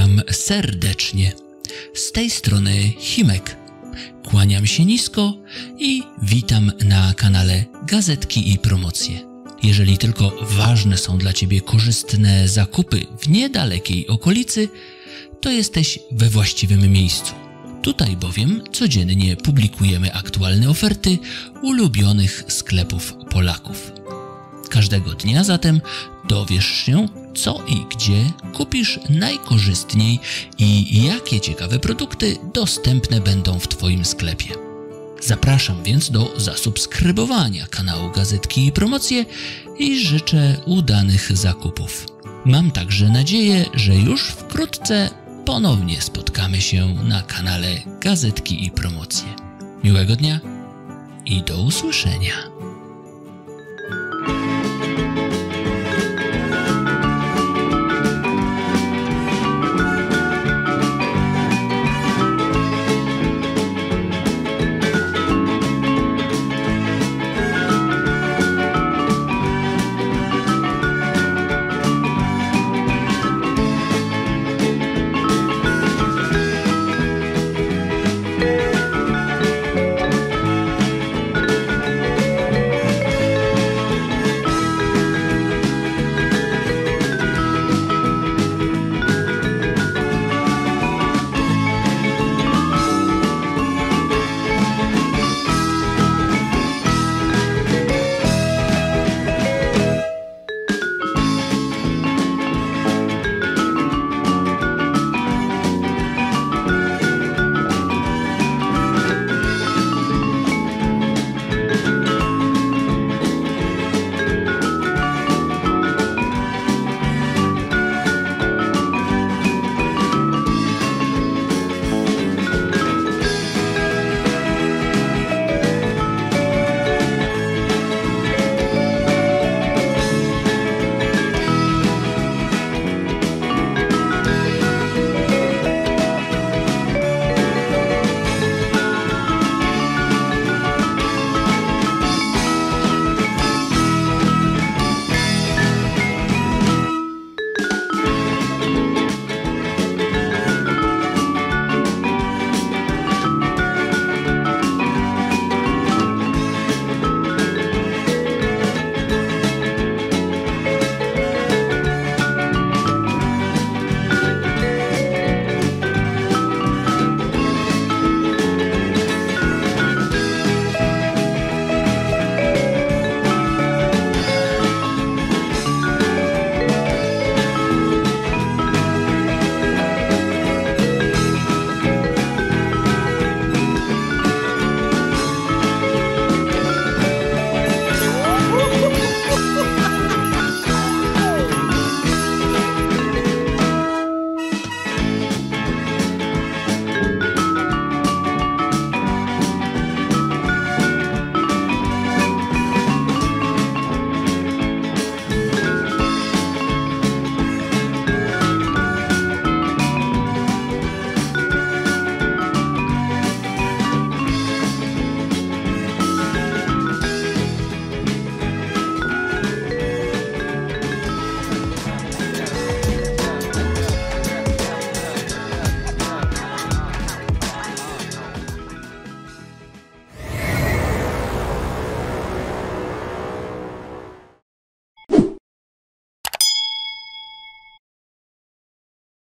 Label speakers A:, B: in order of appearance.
A: Witam serdecznie. Z tej strony Himek. Kłaniam się nisko i witam na kanale Gazetki i Promocje. Jeżeli tylko ważne są dla Ciebie korzystne zakupy w niedalekiej okolicy, to jesteś we właściwym miejscu. Tutaj bowiem codziennie publikujemy aktualne oferty ulubionych sklepów Polaków. Każdego dnia zatem dowiesz się, co i gdzie kupisz najkorzystniej i jakie ciekawe produkty dostępne będą w Twoim sklepie. Zapraszam więc do zasubskrybowania kanału Gazetki i Promocje i życzę udanych zakupów. Mam także nadzieję, że już wkrótce ponownie spotkamy się na kanale Gazetki i Promocje. Miłego dnia i do usłyszenia.